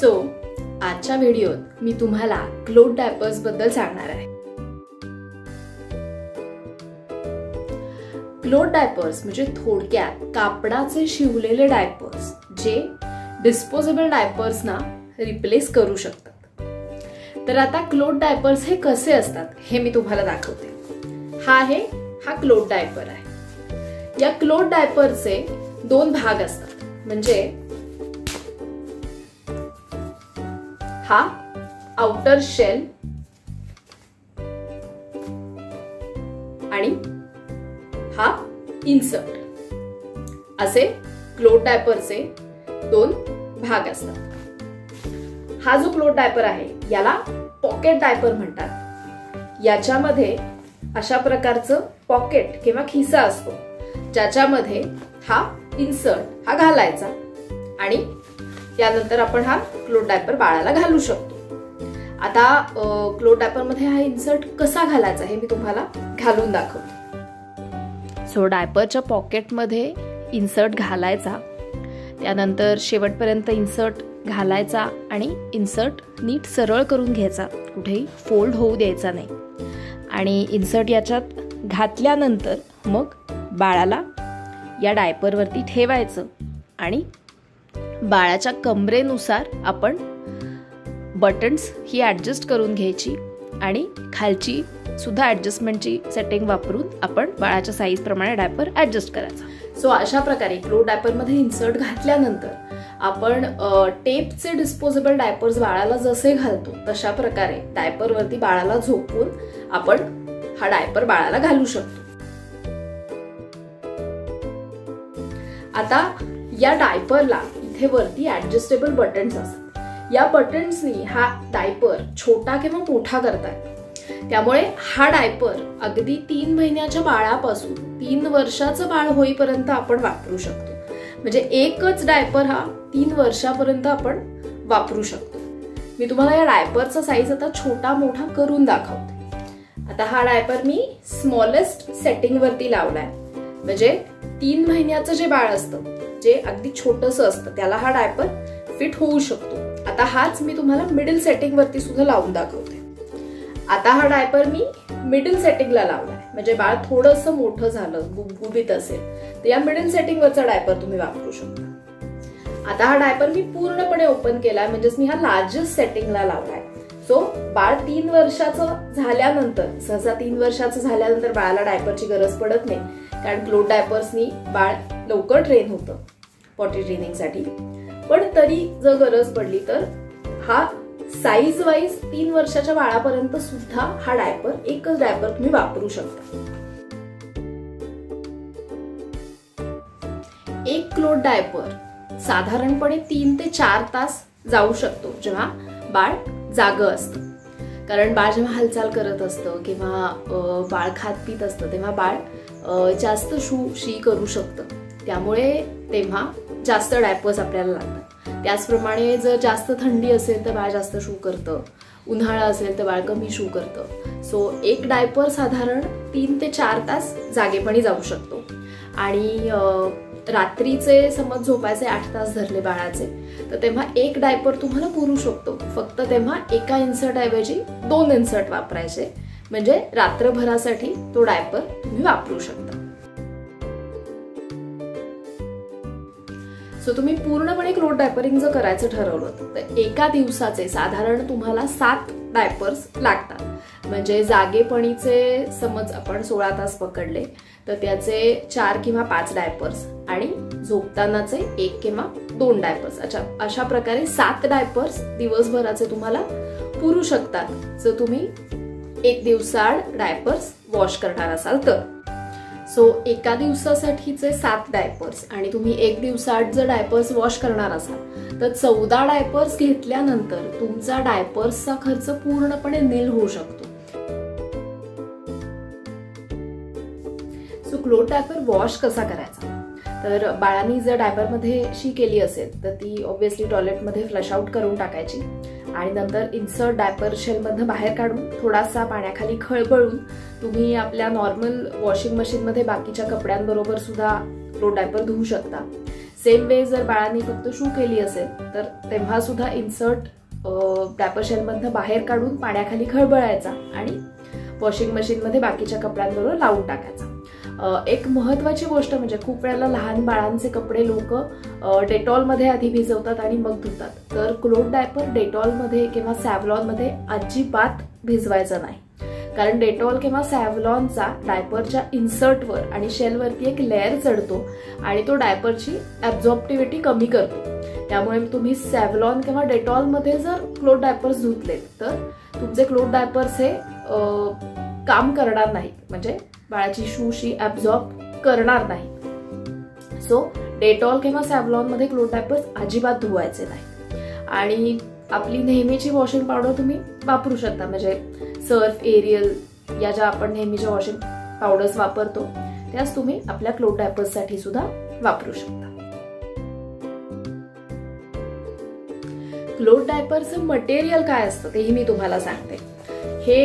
So आजच्या व्हिडिओत मी तुम्हाला क्लोथ डायपर्सबद्दल सांगणार आहे. क्लोथ डायपर्स म्हणजे थोडक्यात कापडाचे शिवलेले डायपर्स जे डिस्पोजेबल डायपर्सना रिप्लेस करू शकतात. तर आता क्लोथ डायपर्स हे कसे असतात हे मी तुम्हाला दाखवते. हा आहे हा क्लोथ डायपर आहे. या क्लोथ डायपरचे दोन भाग असतात. म्हणजे हा? आउटर शेल आणि हा इन्सर्ट असे क्लोथ डायपरचे दोन भाग असतात. हा जो क्लोथ डायपर आहे याला पॉकेट डायपर म्हणतात. याच्यामध्ये अशा प्रकारचं पॉकेट किंवा खिसा असतो ज्याच्यामध्ये हा इन्सर्ट हा घालायचा आणि त्यानंतर आपण हा क्लोथ डायपर बाळाला घालू शकतो. आता क्लोथ डायपरमध्ये हा इन्सर्ट कसा घालायचा हे मी तुम्हाला घालून दाखवते. सो डायपरच्या पॉकेटमध्ये इन्सर्ट घालायचा. त्यानंतर शेवटपर्यंत इन्सर्ट घालायचा आणि इन्सर्ट नीट सरळ करून घ्यायचा. कुठेही फोल्ड होऊ द्यायचा नाही. आणि इन्सर्ट याच्यात घातल्यानंतर मग बाळाला या डायपरवरती ठेवायचं आणि बाळाच्या कमरेनुसार आपण बटन्स ही ॲडजस्ट करून घ्यायची आणि खालची सुद्धा ॲडजस्टमेंटची सेटिंग वापरून आपण बाळाच्या साईजप्रमाणे डायपर ॲडजस्ट करायचा. सो अशा प्रकारे क्लो डायपरमध्ये इन्सर्ट घातल्यानंतर आपण टेपचे डिस्पोजेबल डायपर्स बाळाला जसे घालतो तशा प्रकारे डायपरवरती बाळाला झोपून आपण हा डायपर बाळाला घालू शकतो. आता या डायपरला इथे वरती ऍडजस्टेबल बटन्स असतात. या बटन्सनी हा डायपर छोटा किंवा मोठा करतात. त्यामुळे हा डायपर अगदी तीन महिन्याच्या बाळापासून तीन वर्षाचं बाळ होईपर्यंत आपण वापरू शकतो. म्हणजे एकच डायपर हा तीन वर्षापर्यंत आपण वापरू शकतो. मी तुम्हाला या डायपरचा साईज आता छोटा मोठा करून दाखवते. आता हा डायपर मी स्मॉलेस्ट सेटिंग वरती लावलाय. म्हणजे तीन महिन्याचं जे बाळ असतं जे अगदी छोटस असतं त्याला हा डायपर फिट होऊ शकतो. आता हाच मी तुम्हाला मिडल सेटिंग वरती सुद्धा लावून दाखवते. आता हा डायपर मी मिडल सेटिंगला लावलाय. म्हणजे बाळ थोडस मोठं झालं गुबगुबीत असेल तर या मिडल सेटिंग वरचा डायपर तुम्ही वापरू शकता. आता हा डायपर मी पूर्णपणे ओपन केलाय म्हणजेच मी हा लार्जेस्ट सेटिंगला लावलाय. सो बाळ तीन वर्षाचं झाल्यानंतर सहसा तीन वर्षाचं झाल्यानंतर बाळाला डायपरची गरज पडत नाही. कारण क्लोथ डायपर्सनी बाळ लवकर ट्रेन होतं पॉटी ट्रेनिंगसाठी पण तरी जर गरज पडली तर हा साईज वाईज तीन वर्षाच्या बाळापर्यंत सुद्धा हा डायपर एकच डायपर तुम्ही वापरू शकता. एक क्लोड डायपर साधारणपणे तीन ते चार तास जाऊ शकतो जेव्हा बाळ जाग असतं. कारण बाळ जेव्हा हालचाल करत असतं किंवा बाळ खात पित असतं तेव्हा बाळ जास्त शू शी करू शकतं. त्यामुळे तेव्हा जास्त डायपर्स आपल्याला लागतात. त्याचप्रमाणे जर जास्त थंडी असेल तर बाळ जास्त शू करतं. उन्हाळा असेल तर बाळ कमी शू करतं. सो एक डायपर साधारण तीन ते चार तास जागेपणी जाऊ शकतो. आणि रात्रीचे समज झोपायचे आठ तास धरले बाळाचे तर तेव्हा एक डायपर तुम्हाला पुरू शकतो. फक्त तेव्हा एका इन्सर्टऐवजी दोन इन्सर्ट वापरायचे. म्हणजे रात्रभरासाठी तो डायपर तुम्ही वापरू शकता. सो तुम्ही पूर्णपणे क्लोथ डायपरिंग जर करायचं ठरवलं तर एका दिवसाचे साधारण तुम्हाला सात डायपर्स लागतात. म्हणजे जागेपणीचे समज आपण सोळा तास पकडले तर त्याचे चार किंवा पाच डायपर्स आणि झोपतानाचे एक किंवा दोन डायपर्स अच्छा अशा प्रकारे सात डायपर्स दिवसभराचे तुम्हाला पुरू शकतात. जर तुम्ही एक दिवसाआड डायपर्स वॉश करणार असाल तर. सो एका दिवसासाठीचे सात डायपर्स आणि तुम्ही एक दिवसाआड जर डायपर्स वॉश करणार असाल तर चौदा डायपर्स घेतल्यानंतर तुमचा डायपर्सचा खर्च पूर्णपणे नील होऊ शकतो. सो क्लो डायपर वॉश कसा करायचा? तर बाळांनी जर डायपरमध्ये शी केली असेल तर ती ऑब्व्हियसली टॉयलेटमध्ये फ्लश आउट करून टाकायची. आणि नंतर इन्सर्ट डायपर शेलमधनं बाहेर काढून थोडासा पाण्याखाली खळबळून तुम्ही आपल्या नॉर्मल वॉशिंग मशीनमध्ये बाकीच्या कपड्यांबरोबर सुद्धा तो डायपर धुवू शकता. सेम वे जर बाळांनी फक्त शू केली असेल तर तेव्हा सुद्धा इन्सर्ट डायपर शेलमधनं बाहेर काढून पाण्याखाली खळबळायचा आणि वॉशिंग मशीनमध्ये बाकीच्या कपड्यांबरोबर लावून टाकायचा. एक महत्वाची गोष्ट म्हणजे खूप वेळेला लहान बाळांचे कपडे लोक डेटॉलमध्ये आधी भिजवतात आणि मग धुतात. तर क्लोथ डायपर डेटॉलमध्ये किंवा सॅव्हलॉनमध्ये अजिबात भिजवायचं नाही. कारण डेटॉल किंवा सॅव्हलॉनचा डायपरच्या इन्सर्टवर आणि शेलवरती एक लेअर चढतो आणि तो डायपरची ॲब्झॉर्प्टिव्हिटी कमी करतो. त्यामुळे तुम्ही सॅव्हलॉन किंवा डेटॉलमध्ये जर क्लोथ डायपर्स धुतले तर तुमचे क्लोथ डायपर्स हे काम करणार नाहीत. म्हणजे बाळाची शूशी ॲब्झॉर्ब करणार नाही. सो डेटॉल किंवा सॅव्हलॉनमध्ये अजिबात धुवायचे नाही. आणि आपली नेहमीची वॉशिंग पावडर तुम्ही वापरू शकता. म्हणजे सर्फ एरियल या ज्या आपण नेहमीच्या वॉशिंग पावडर्स वापरतो त्याच तुम्ही आपल्या क्लोथ सुद्धा वापरू शकता. क्लोथ डायपरचं मटेरियल काय असतं तेही मी तुम्हाला सांगते. हे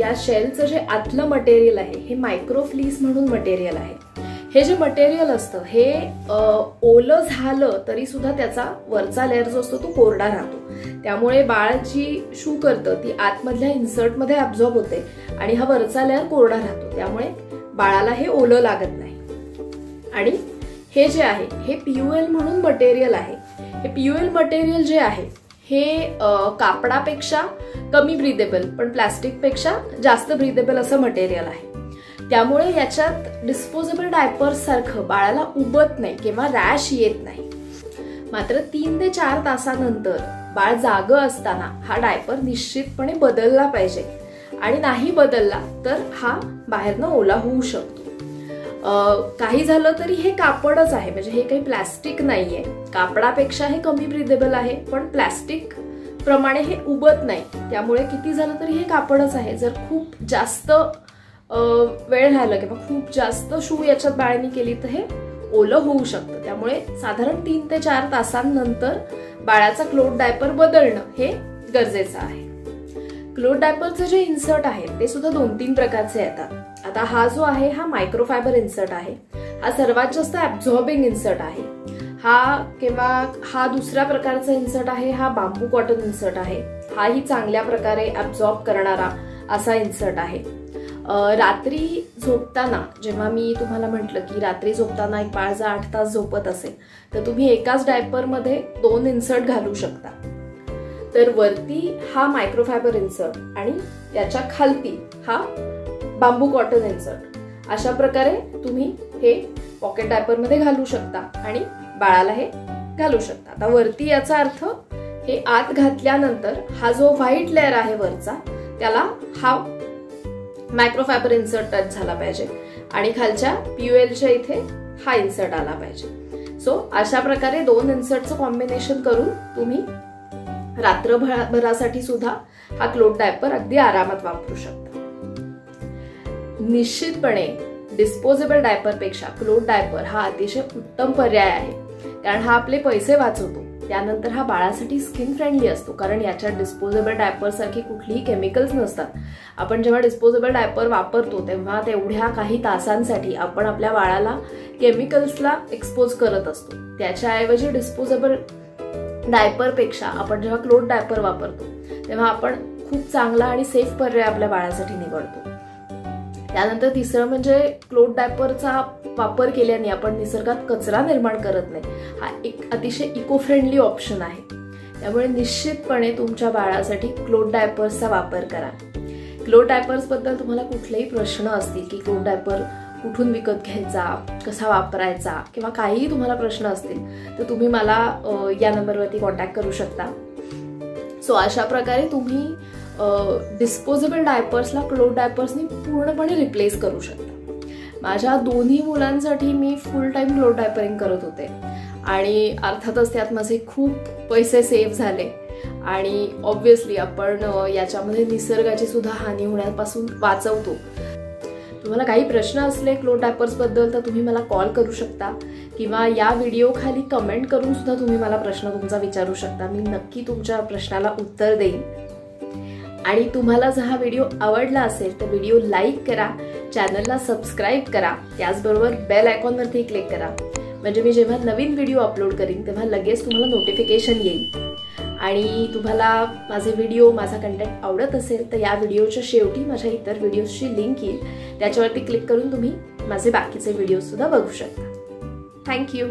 या शेलचं जे आतलं मटेरियल आहे हे मायक्रोफ्लीस म्हणून मटेरियल आहे. हे जे मटेरियल असतं हे ओलं झालं तरी सुद्धा त्याचा वरचा लेअर जो असतो तो कोरडा राहतो. त्यामुळे बाळ जी शू करतं ती आतमधल्या इन्सर्टमध्ये ॲब्झॉर्ब होते आणि हा वरचा लेअर कोरडा राहतो. त्यामुळे बाळाला हे ओलं लागत नाही. आणि हे जे आहे हे पीयूएल म्हणून मटेरियल आहे. हे पीयूएल मटेरियल जे आहे हे कापडापेक्षा कमी ब्रिदेबल पण प्लॅस्टिकपेक्षा जास्त ब्रिदेबल असं मटेरियल आहे. त्यामुळे याच्यात डिस्पोजेबल डायपर्ससारखं बाळाला उबत नाही किंवा रॅश येत नाही. मात्र तीन ते चार तासानंतर बाळ जाग असताना हा डायपर निश्चितपणे बदलला पाहिजे. आणि नाही बदलला तर हा बाहेरनं ओला होऊ शकतो. काही झालं तरी हे कापडच आहे. म्हणजे हे काही प्लॅस्टिक नाहीये. कापडापेक्षा हे कमी ब्रिदेबल आहे पण प्लॅस्टिक प्रमाणे हे उबत नाही. त्यामुळे किती झालं तरी हे कापडच आहे. जर खूप जास्त वेळ राहिलं किंवा खूप जास्त शू याच्यात बाळांनी केली तर हे ओलं होऊ शकतं. त्यामुळे साधारण तीन ते चार तासांनंतर बाळाचा क्लोथ डायपर बदलणं हे गरजेचं आहे. क्लोथ डायपरचे जे इन्सर्ट आहे ते सुद्धा दोन तीन प्रकारचे येतात. आता हा जो आहे हा मायक्रोफायबर इन्सर्ट आहे. हा सर्वात जास्त ॲब्झॉर्बिंग इन्सर्ट आहे. हा किंवा हा दुसऱ्या प्रकारचा इन्सर्ट आहे हा बांबू कॉटन इन्सर्ट आहे. हाही चांगल्या प्रकारे ॲब्झॉर्ब करणारा असा इन्सर्ट आहे. रात्री झोपताना जेव्हा मी तुम्हाला म्हटलं की रात्री झोपताना एक बाळ जर आठ तास झोपत असेल तर तुम्ही एकाच डायपरमध्ये दोन इन्सर्ट घालू शकता. तर वरती हा मायक्रोफायबर इन्सर्ट आणि याच्या खालती हा बांबू कॉटन इन्सर्ट अशा प्रकारे तुम्ही हे पॉकेट डायपरमध्ये घालू शकता आणि बाळाला हे घालू शकता. आता वरती याचा अर्थ हे आत घातल्यानंतर हा जो व्हाईट लेअर आहे वरचा त्याला हा मायक्रोफायबर इन्सर्ट टच झाला पाहिजे आणि खालच्या पीयूएलच्या इथे हा इन्सर्ट आला पाहिजे. सो अशा प्रकारे दोन इन्सर्टचं कॉम्बिनेशन करून तुम्ही रात्रभरासाठी सुद्धा हा क्लोथ डायपर अगदी आरामात वापरू शकता. निश्चितपणे डिस्पोजेबल डायपरपेक्षा क्लोथ डायपर हा अतिशय उत्तम पर्याय आहे. कारण हा आपले पैसे वाचवतो. त्यानंतर हा बाळासाठी स्किन फ्रेंडली असतो. कारण याच्यात डिस्पोजेबल डायपरसारखी कुठलीही केमिकल्स नसतात. आपण जेव्हा डिस्पोजेबल डायपर वापरतो तेव्हा तेवढ्या काही तासांसाठी आपण आपल्या बाळाला केमिकल्सला एक्सपोज करत असतो. त्याच्याऐवजी डिस्पोजेबल डायपरपेक्षा आपण जेव्हा क्लोथ डायपर वापरतो तेव्हा आपण खूप चांगला आणि सेफ पर्याय आपल्या बाळासाठी निवडतो. त्यानंतर तिसरं म्हणजे क्लोथ डायपरचा वापर केल्याने आपण निसर्गात कचरा निर्माण करत नाही. हा एक अतिशय इको फ्रेंडली ऑप्शन आहे. त्यामुळे निश्चितपणे तुमच्या बाळासाठी क्लोथ डायपर्सचा वापर करा. क्लोथ डायपर्सबद्दल तुम्हाला कुठलेही प्रश्न असतील की क्लोथ डायपर कुठून विकत घ्यायचा कसा वापरायचा किंवा काहीही तुम्हाला प्रश्न असतील तर तुम्ही मला या नंबरवरती कॉन्टॅक्ट करू शकता. सो अशा प्रकारे तुम्ही डिस्पोजेबल डायपर्सला क्लोथ डायपर्सनी पूर्णपणे रिप्लेस करू शकता. माझ्या दोन्ही मुलांसाठी मी फुल टाईम क्लोथ डायपरिंग करत होते. आणि अर्थातच त्यात माझे खूप पैसे सेव्ह झाले. आणि ऑब्व्हियसली आपण याच्यामध्ये निसर्गाची सुद्धा हानी होण्यापासून वाचवतो. तुम्हाला काही प्रश्न असले क्लोथ डायपर्सबद्दल तर तुम्ही मला कॉल करू शकता. किंवा या व्हिडिओ खाली कमेंट करून सुद्धा तुम्ही मला प्रश्न तुमचा विचारू शकता. मी नक्की तुमच्या प्रश्नाला उत्तर देईन. आणि तुम्हाला जर हा व्हिडिओ आवडला असेल तर व्हिडिओ लाईक करा चॅनलला सबस्क्राईब करा त्याचबरोबर बेल आयकॉनवरती क्लिक करा. म्हणजे मी जेव्हा नवीन व्हिडिओ अपलोड करीन तेव्हा लगेच तुम्हाला नोटिफिकेशन येईल. आणि तुम्हाला माझे व्हिडिओ माझा कंटेंट आवडत असेल तर या व्हिडिओच्या शेवटी माझ्या इतर व्हिडिओजची लिंक येईल. त्याच्यावरती क्लिक करून तुम्ही माझे बाकीचे व्हिडिओसुद्धा बघू शकता. थँक्यू